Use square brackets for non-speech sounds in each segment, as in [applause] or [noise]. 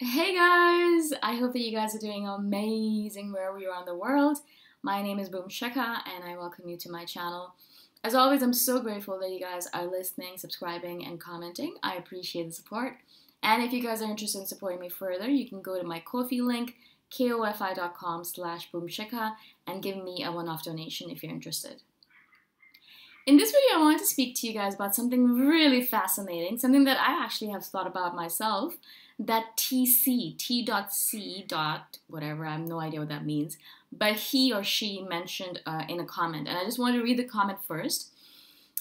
Hey guys! I hope that you guys are doing amazing wherever you are in the world. My name is Boom Shikha and I welcome you to my channel. As always, I'm so grateful that you guys are listening, subscribing, and commenting. I appreciate the support. And if you guys are interested in supporting me further, you can go to my Ko-fi link, kofi.com slash boomshikha, and give me a one-off donation if you're interested. In this video, I wanted to speak to you guys about something really fascinating, something that I actually have thought about myself, that TC, T dot C dot whatever, I have no idea what that means, but he or she mentioned uh, in a comment. And I just want to read the comment first.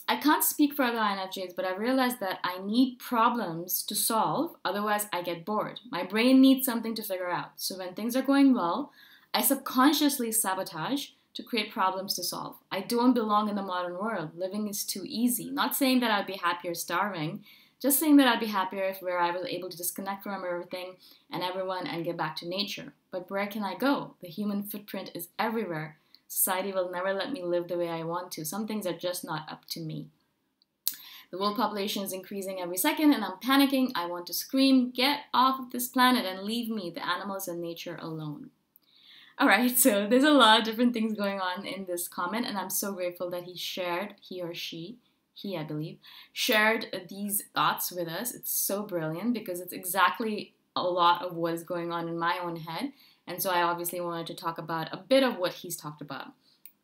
I can't speak for other INFJs, but I realized that I need problems to solve, otherwise, I get bored. My brain needs something to figure out. So when things are going well, I subconsciously sabotage to create problems to solve. I don't belong in the modern world. Living is too easy. Not saying that I'd be happier starving, just saying that I'd be happier if where I was able to disconnect from everything and everyone and get back to nature. But where can I go? The human footprint is everywhere. Society will never let me live the way I want to. Some things are just not up to me. The world population is increasing every second and I'm panicking. I want to scream, get off of this planet and leave me, the animals and nature alone. All right, so there's a lot of different things going on in this comment, and I'm so grateful that he shared, he or she, he, I believe, shared these thoughts with us. It's so brilliant because it's exactly a lot of what is going on in my own head. And so I obviously wanted to talk about a bit of what he's talked about.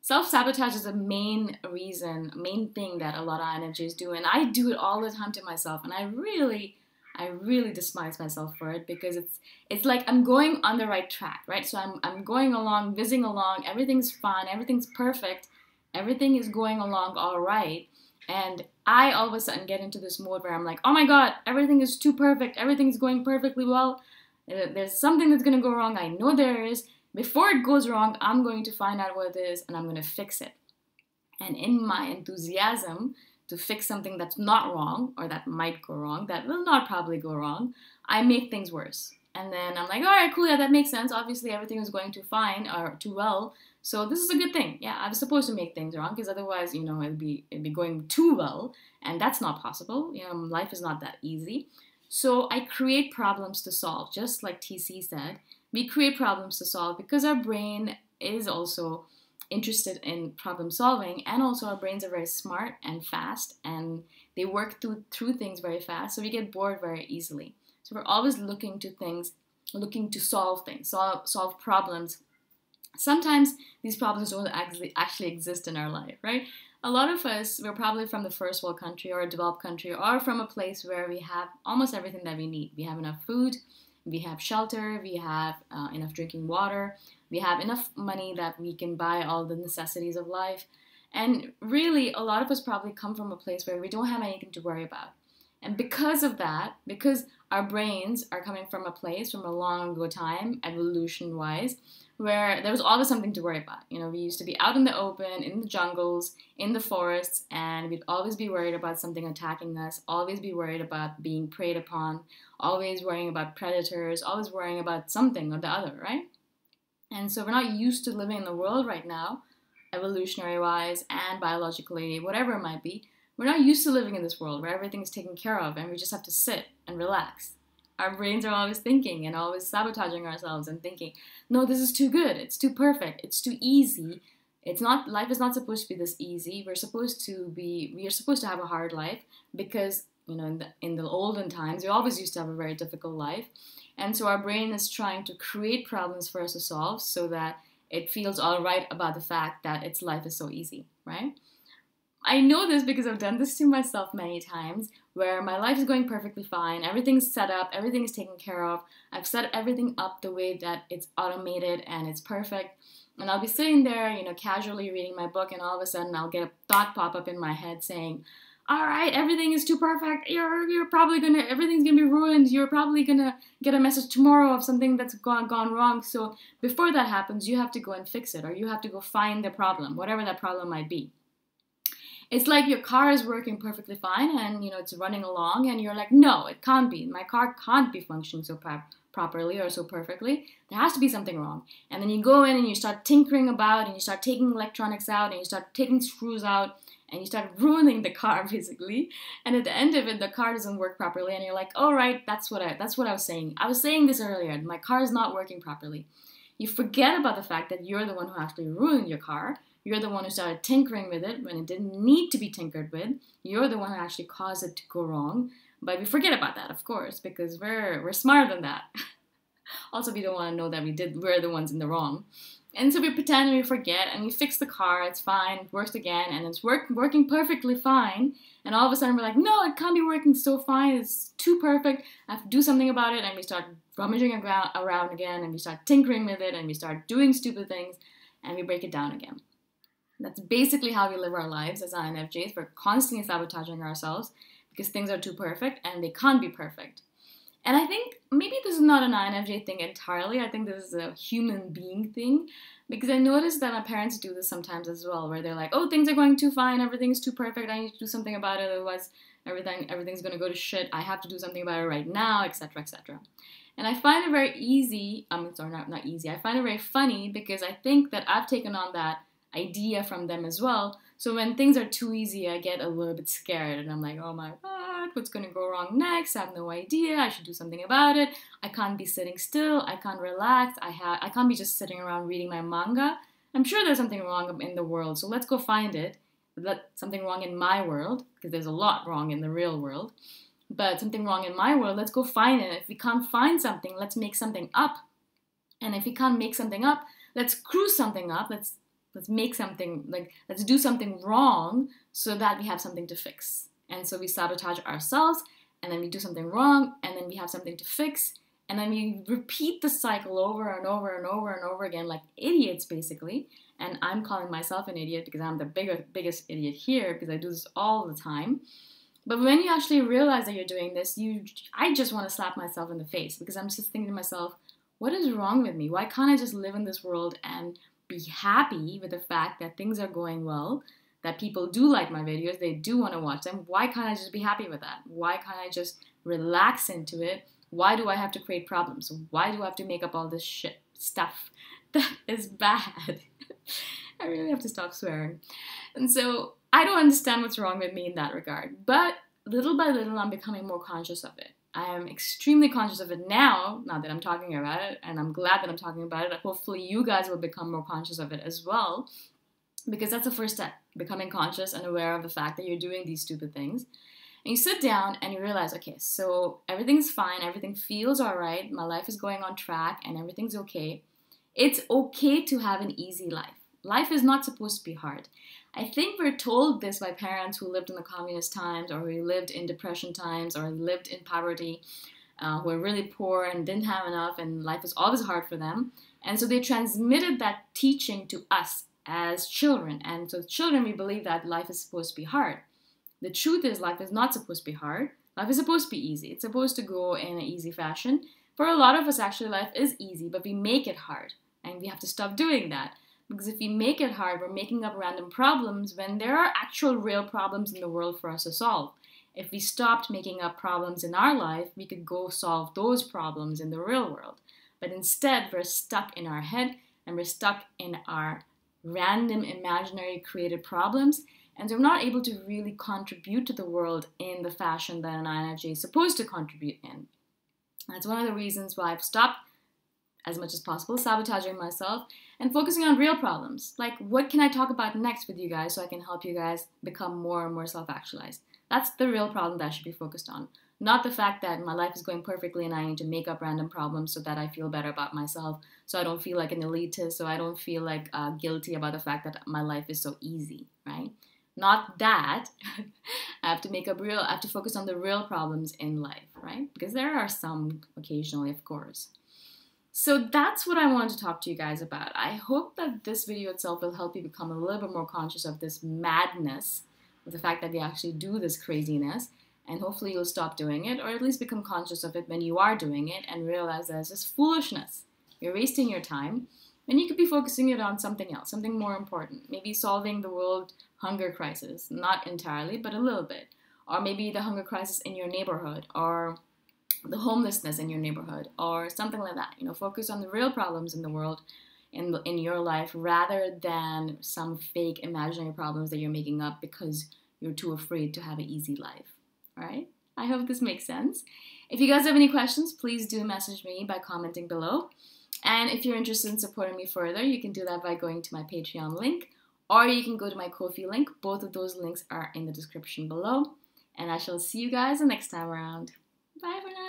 Self sabotage is a main reason, main thing that a lot of INFJs do. And I do it all the time to myself. And I really I really despise myself for it because it's it's like I'm going on the right track, right? So I'm I'm going along, whizzing along, everything's fine, everything's perfect, everything is going along all right. And I all of a sudden get into this mode where I'm like, oh my god, everything is too perfect, everything's going perfectly well. Uh, there's something that's gonna go wrong. I know there is. Before it goes wrong, I'm going to find out what it is and I'm gonna fix it. And in my enthusiasm, to fix something that's not wrong or that might go wrong, that will not probably go wrong, I make things worse. And then I'm like, all right, cool, yeah, that makes sense. Obviously, everything is going too fine or too well. So this is a good thing. Yeah, I'm supposed to make things wrong because otherwise, you know, it'd be it'd be going too well, and that's not possible. You know, life is not that easy. So I create problems to solve, just like TC said. We create problems to solve because our brain is also interested in problem solving and also our brains are very smart and fast and they work through through things very fast so we get bored very easily we're always looking to things looking to solve things solve, solve problems sometimes these problems don't actually actually exist in our life right a lot of us we're probably from the first world country or a developed country or from a place where we have almost everything that we need we have enough food we have shelter we have uh, enough drinking water we have enough money that we can buy all the necessities of life. And really, a lot of us probably come from a place where we don't have anything to worry about. And because of that, because our brains are coming from a place from a long ago time, evolution wise, where there was always something to worry about. You know, we used to be out in the open, in the jungles, in the forests, and we'd always be worried about something attacking us, always be worried about being preyed upon, always worrying about predators, always worrying about something or the other, right? And so we're not used to living in the world right now, evolutionary wise and biologically, whatever it might be. We're not used to living in this world where everything is taken care of and we just have to sit and relax. Our brains are always thinking and always sabotaging ourselves and thinking, no, this is too good, it's too perfect, it's too easy. It's not life is not supposed to be this easy. We're supposed to be we are supposed to have a hard life because you know in the in the olden times we always used to have a very difficult life and so our brain is trying to create problems for us to solve so that it feels all right about the fact that its life is so easy, right? I know this because I've done this to myself many times where my life is going perfectly fine, everything's set up, everything is taken care of. I've set everything up the way that it's automated and it's perfect. And I'll be sitting there, you know, casually reading my book, and all of a sudden I'll get a thought pop up in my head saying, all right, everything is too perfect. You're you're probably gonna everything's gonna be ruined. You're probably gonna get a message tomorrow of something that's gone gone wrong. So before that happens, you have to go and fix it, or you have to go find the problem, whatever that problem might be. It's like your car is working perfectly fine and you know it's running along and you're like, no, it can't be. My car can't be functioning so pro- properly or so perfectly. There has to be something wrong. And then you go in and you start tinkering about and you start taking electronics out and you start taking screws out and you start [laughs] ruining the car basically. And at the end of it, the car doesn't work properly and you're like, all right, that's what I that's what I was saying. I was saying this earlier. My car is not working properly. You forget about the fact that you're the one who actually ruined your car you're the one who started tinkering with it when it didn't need to be tinkered with. You're the one who actually caused it to go wrong. But we forget about that, of course, because we're we're smarter than that. [laughs] also, we don't want to know that we did we're the ones in the wrong. And so we pretend and we forget and we fix the car, it's fine, it works again, and it's work, working perfectly fine. And all of a sudden we're like, no, it can't be working so fine, it's too perfect, I have to do something about it. And we start rummaging around again, and we start tinkering with it, and we start doing stupid things, and we break it down again. That's basically how we live our lives as INFJs. We're constantly sabotaging ourselves because things are too perfect and they can't be perfect. And I think maybe this is not an INFJ thing entirely. I think this is a human being thing because I noticed that my parents do this sometimes as well, where they're like, "Oh, things are going too fine, everything's too perfect. I need to do something about it, otherwise everything everything's gonna go to shit. I have to do something about it right now, etc., etc." And I find it very easy. Um, sorry, not not easy. I find it very funny because I think that I've taken on that idea from them as well. So when things are too easy, I get a little bit scared and I'm like, oh my god, what's gonna go wrong next? I have no idea. I should do something about it. I can't be sitting still. I can't relax. I have I can't be just sitting around reading my manga. I'm sure there's something wrong in the world, so let's go find it. Let something wrong in my world because there's a lot wrong in the real world. But something wrong in my world, let's go find it. If we can't find something, let's make something up. And if we can't make something up, let's screw something up. Let's let's make something like let's do something wrong so that we have something to fix. And so we sabotage ourselves and then we do something wrong and then we have something to fix and then we repeat the cycle over and over and over and over again like idiots basically. And i'm calling myself an idiot because i'm the bigger, biggest idiot here because i do this all the time. But when you actually realize that you're doing this you i just want to slap myself in the face because i'm just thinking to myself what is wrong with me? Why can't i just live in this world and be happy with the fact that things are going well, that people do like my videos, they do want to watch them. Why can't I just be happy with that? Why can't I just relax into it? Why do I have to create problems? Why do I have to make up all this shit stuff [laughs] that is bad? [laughs] I really have to stop swearing. And so I don't understand what's wrong with me in that regard. But little by little, I'm becoming more conscious of it. I am extremely conscious of it now, now that I'm talking about it, and I'm glad that I'm talking about it. Hopefully, you guys will become more conscious of it as well, because that's the first step becoming conscious and aware of the fact that you're doing these stupid things. And you sit down and you realize, okay, so everything's fine, everything feels all right, my life is going on track, and everything's okay. It's okay to have an easy life. Life is not supposed to be hard. I think we're told this by parents who lived in the communist times or who lived in depression times or lived in poverty, uh, who were really poor and didn't have enough and life was always hard for them. And so they transmitted that teaching to us as children. And so, children, we believe that life is supposed to be hard. The truth is, life is not supposed to be hard. Life is supposed to be easy. It's supposed to go in an easy fashion. For a lot of us, actually, life is easy, but we make it hard. And we have to stop doing that. Because if we make it hard, we're making up random problems when there are actual real problems in the world for us to solve. If we stopped making up problems in our life, we could go solve those problems in the real world. But instead, we're stuck in our head and we're stuck in our random, imaginary, created problems. And so we're not able to really contribute to the world in the fashion that an INFJ is supposed to contribute in. That's one of the reasons why I've stopped as much as possible, sabotaging myself, and focusing on real problems. Like, what can I talk about next with you guys so I can help you guys become more and more self actualized? That's the real problem that I should be focused on. Not the fact that my life is going perfectly and I need to make up random problems so that I feel better about myself, so I don't feel like an elitist, so I don't feel like uh, guilty about the fact that my life is so easy, right? Not that. [laughs] I have to make up real, I have to focus on the real problems in life, right? Because there are some occasionally, of course. So that's what I wanted to talk to you guys about. I hope that this video itself will help you become a little bit more conscious of this madness, of the fact that we actually do this craziness, and hopefully you'll stop doing it, or at least become conscious of it when you are doing it and realize that it's just foolishness. You're wasting your time. and you could be focusing it on something else, something more important. Maybe solving the world hunger crisis, not entirely, but a little bit. Or maybe the hunger crisis in your neighborhood, or the homelessness in your neighborhood, or something like that. You know, focus on the real problems in the world, in, in your life, rather than some fake imaginary problems that you're making up because you're too afraid to have an easy life. All right? I hope this makes sense. If you guys have any questions, please do message me by commenting below. And if you're interested in supporting me further, you can do that by going to my Patreon link or you can go to my Ko-fi link. Both of those links are in the description below. And I shall see you guys the next time around. Bye for now.